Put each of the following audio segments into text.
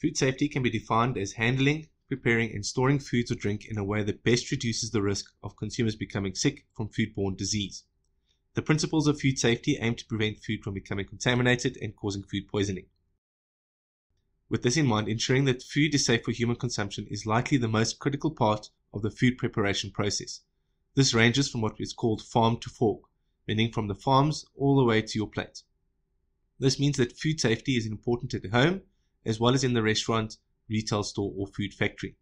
Food safety can be defined as handling, preparing, and storing foods or drink in a way that best reduces the risk of consumers becoming sick from foodborne disease. The principles of food safety aim to prevent food from becoming contaminated and causing food poisoning. With this in mind, ensuring that food is safe for human consumption is likely the most critical part of the food preparation process. This ranges from what is called farm to fork, meaning from the farms all the way to your plate. This means that food safety is important at home as well as in the restaurant, retail store, or food factory.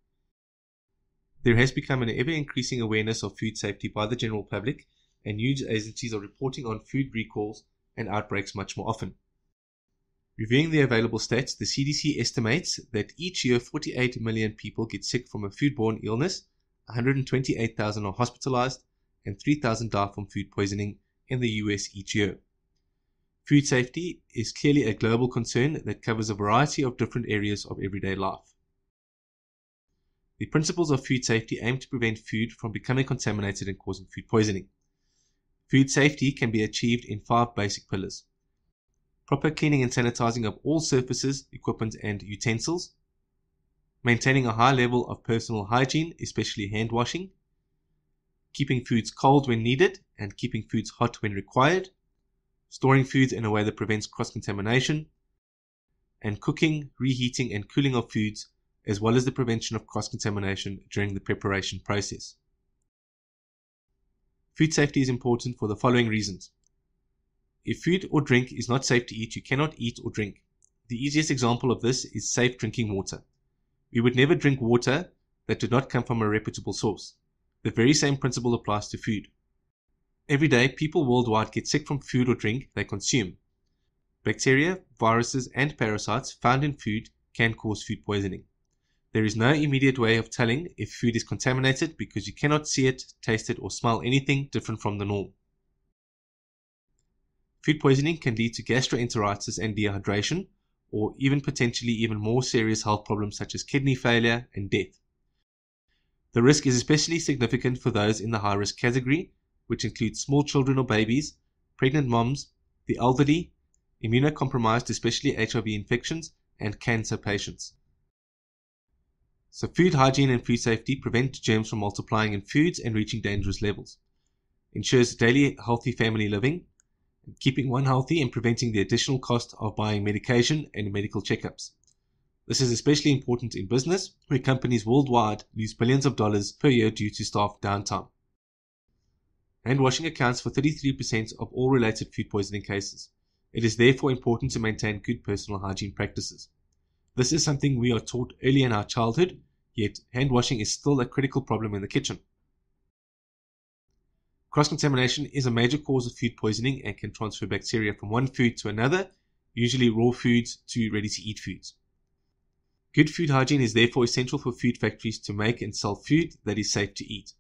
There has become an ever increasing awareness of food safety by the general public, and news agencies are reporting on food recalls and outbreaks much more often. Reviewing the available stats, the CDC estimates that each year 48 million people get sick from a foodborne illness, 128,000 are hospitalized, and 3,000 die from food poisoning in the US each year. Food safety is clearly a global concern that covers a variety of different areas of everyday life. The principles of food safety aim to prevent food from becoming contaminated and causing food poisoning. Food safety can be achieved in five basic pillars proper cleaning and sanitizing of all surfaces, equipment, and utensils, maintaining a high level of personal hygiene, especially hand washing, keeping foods cold when needed and keeping foods hot when required, storing foods in a way that prevents cross contamination, and cooking, reheating, and cooling of foods, as well as the prevention of cross contamination during the preparation process. Food safety is important for the following reasons. If food or drink is not safe to eat, you cannot eat or drink. The easiest example of this is safe drinking water. We would never drink water that did not come from a reputable source. The very same principle applies to food. Every day, people worldwide get sick from food or drink they consume. Bacteria, viruses, and parasites found in food can cause food poisoning. There is no immediate way of telling if food is contaminated because you cannot see it, taste it, or smell anything different from the norm. Food poisoning can lead to gastroenteritis and dehydration, or even potentially even more serious health problems such as kidney failure and death. The risk is especially significant for those in the high risk category, which includes small children or babies, pregnant moms, the elderly, immunocompromised, especially HIV infections, and cancer patients. So, food hygiene and food safety prevent germs from multiplying in foods and reaching dangerous levels, ensures daily healthy family living, keeping one healthy and preventing the additional cost of buying medication and medical checkups. This is especially important in business, where companies worldwide lose billions of dollars per year due to staff downtime. Hand washing accounts for 33% of all related food poisoning cases. It is therefore important to maintain good personal hygiene practices. This is something we are taught early in our childhood, yet hand washing is still a critical problem in the kitchen. Cross contamination is a major cause of food poisoning and can transfer bacteria from one food to another, usually raw foods to ready to eat foods. Good food hygiene is therefore essential for food factories to make and sell food that is safe to eat.